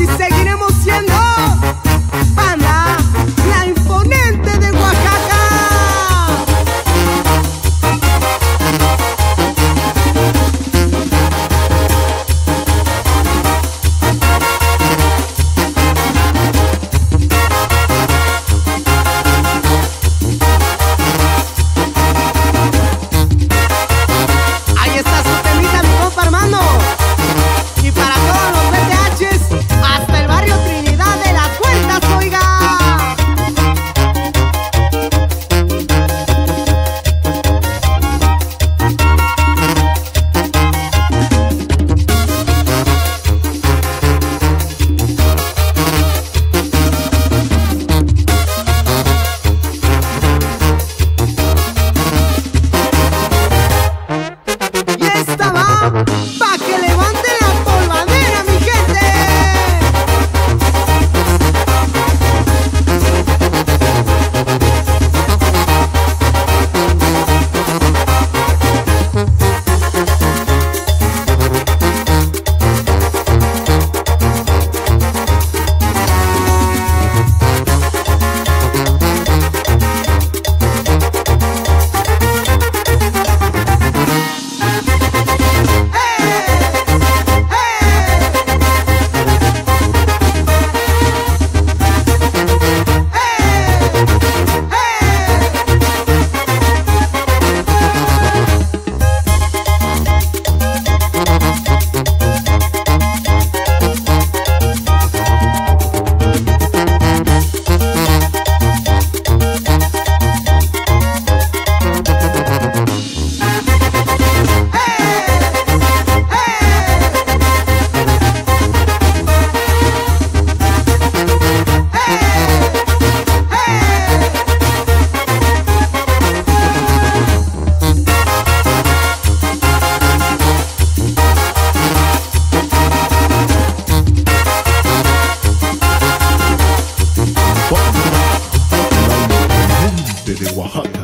y seguiremos siendo Bye. they were.